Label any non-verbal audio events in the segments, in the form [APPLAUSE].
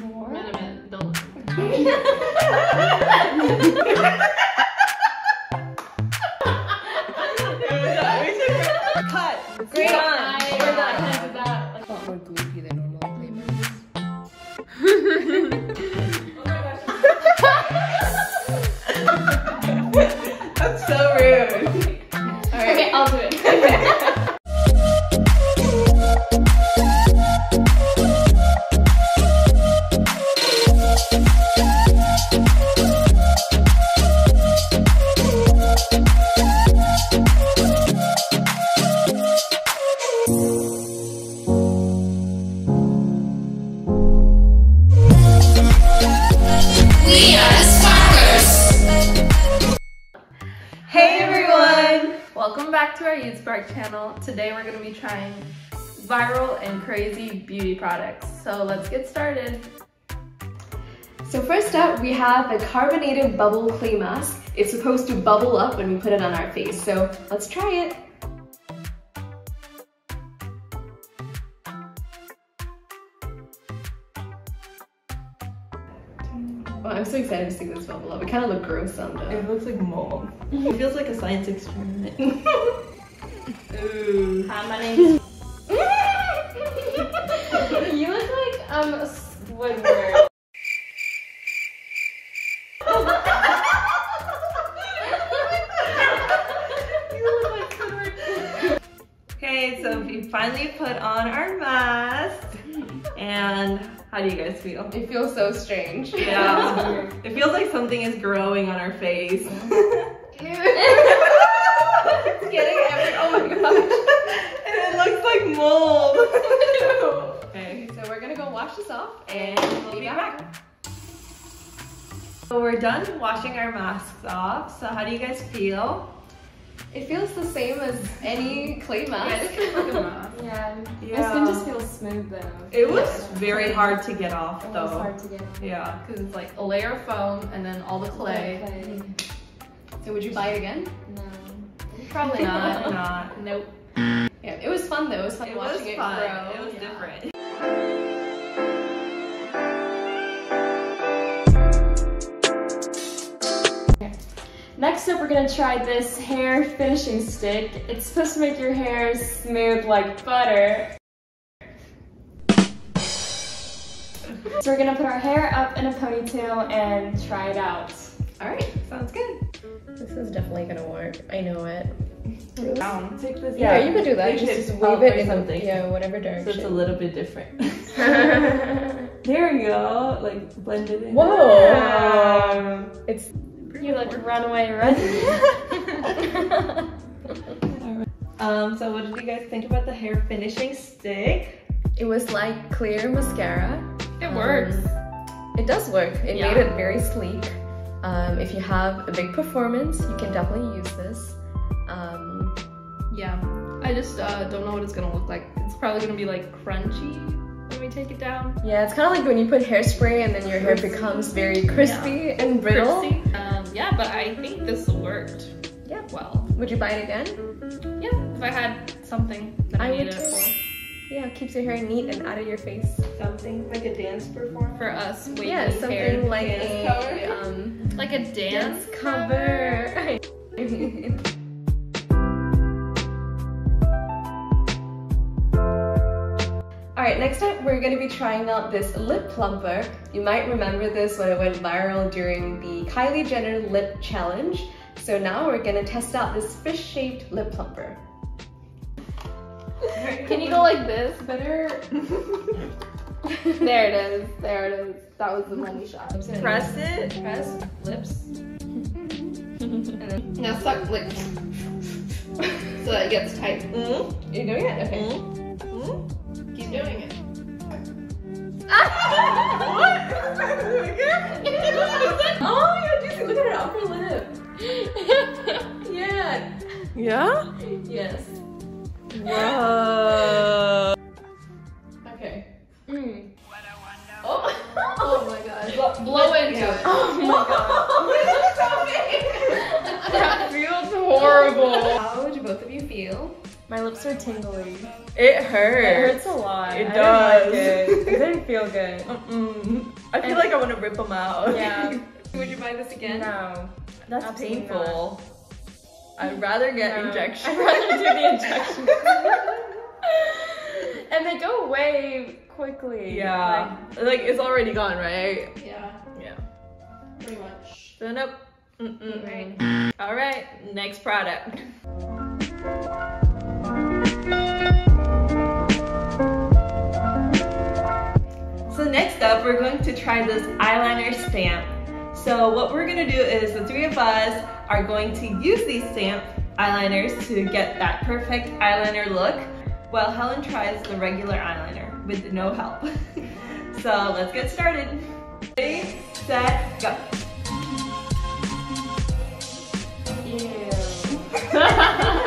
More? Wait a minute. Don't. [LAUGHS] Cut. Great. Done. Welcome back to our Youth channel. Today we're going to be trying viral and crazy beauty products. So let's get started. So first up, we have a carbonated bubble clay mask. It's supposed to bubble up when we put it on our face, so let's try it. So excited to see this bubble up. It kind of looked gross on the... It looks like mold. [LAUGHS] It feels like a science experiment. [LAUGHS] Ooh. Hi, my name's. [LAUGHS] you look like um Squidward. You look like Squidward. Okay, so we finally put on our mask. And how do you guys feel? It feels so strange. Yeah. [LAUGHS] it feels like something is growing on our face. [LAUGHS] it's getting every... Oh my [LAUGHS] gosh. and it looks like mold. okay. So we're gonna go wash this off And we'll be back. So we're done washing our masks off. So how do you guys feel? It feels the same as any clay mask. Yeah. Yeah. My skin just feels smooth though. It was very hard to get off though. It was hard to get on. Yeah. Because it's like a layer of foam and then all the clay. Clay. So would you buy it again? No. Probably not. [LAUGHS] Not. Nope. Yeah, it was fun though. It was fun It was watching fun. it grow. It was Yeah. different. Next up, we're gonna try this hair finishing stick. It's supposed to make your hair smooth like butter. So we're gonna put our hair up in a ponytail and try it out. All right. Sounds good. This is definitely gonna work. I know it. Down. Take this. Yeah, you could do that. Take Just, it wave it or in something. yeah, whatever direction. So it's a little bit different. [LAUGHS] there you go. Like blend it in. Whoa. Yeah. It's You like look runaway ready. [LAUGHS] Um, so what did you guys think about the hair finishing stick? it was like clear mascara. It works. Um, it does work. It Yeah. made it very sleek. Um, if you have a big performance, you can definitely use this. Um, Yeah. I just uh, don't know what it's gonna look like. It's probably gonna be like crunchy when we take it down. yeah, it's kind of like when you put hairspray and then your hair becomes very crispy and brittle. Crispy. Um, yeah, but I think this worked. Yeah. Well, Would you buy it again? yeah. If I had something that I, I would needed it for. Yeah, keeps your hair neat and out of your face. Something like a dance performance. For us, wavy yeah, something hair. like dance a cover. um, like a dance, dance cover. [LAUGHS] Alright, next up we're going to be trying out this lip plumper. You might remember this when it went viral during the Kylie Jenner lip challenge. So now we're going to test out this fish-shaped lip plumper. [LAUGHS] Can you go like this? Better. [LAUGHS] there it is. There it is. That was the money shot. Press it. Press lips. [LAUGHS] and then now suck lips. so that it gets tight. Mm, You're doing it? Okay. mm, mm. Keep doing it. Oh, yeah, Juicy, look at her upper lip. Yeah. Yeah? Yes. Whoa. Okay. Mm. Oh, oh my god. Blow into it. Oh my god. that feels horrible. How would both of you feel My lips are tingly. It hurts. It hurts. hurts a lot. It I does. Didn't like it. it didn't feel good. [LAUGHS] Mm-mm. I feel And- like I want to rip them out. Yeah. [LAUGHS] Would you buy this again? No. That's Absolutely painful. I'd rather get No. injections. I'd rather do the [LAUGHS] injections. and they go away quickly. Yeah. Like, it's already gone, right? Yeah, Yeah. pretty much. So nope. Mm-mm. Right. All right, next product. So next up, we're going to try this eyeliner stamp. So what we're gonna do is the three of us are going to use these stamp eyeliners to get that perfect eyeliner look while Helen tries the regular eyeliner with no help. [LAUGHS] so let's get started. Ready, set, go. [LAUGHS]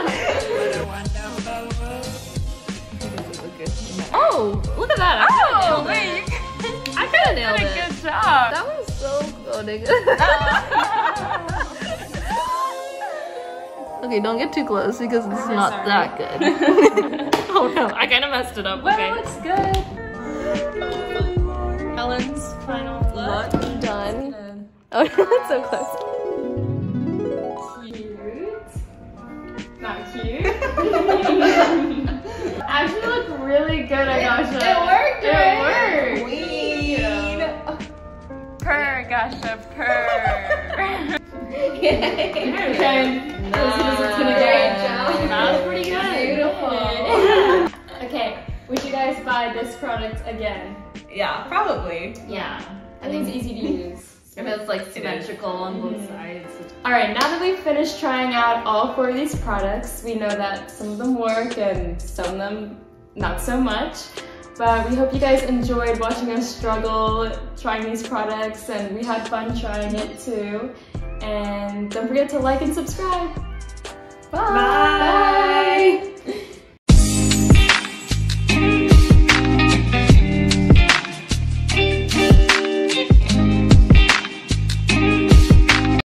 Oh, look at that. I Oh, wait, it. [LAUGHS] I could have nailed did a it. good job. That was so good. [LAUGHS] Okay, don't get too close because it's not sorry. that good. [LAUGHS] oh no, I kind of messed it up. Well, okay. it looks good. Helen's final look. Done. Oh, that's so close. Cute. Not cute. Okay. Let's see what it's gonna Great job. That was pretty good. Beautiful. okay, would you guys buy this product again? yeah, probably. Yeah. I think it's easy to use. [LAUGHS] It it's like symmetrical on both mm-hmm. sides. All right, now that we've finished trying out all four of these products, we know that some of them work and some of them not so much. But we hope you guys enjoyed watching us struggle trying these products and we had fun trying it too. And don't forget to like and subscribe. Bye. Bye. Bye.